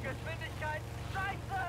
Geschwindigkeit. Scheiße!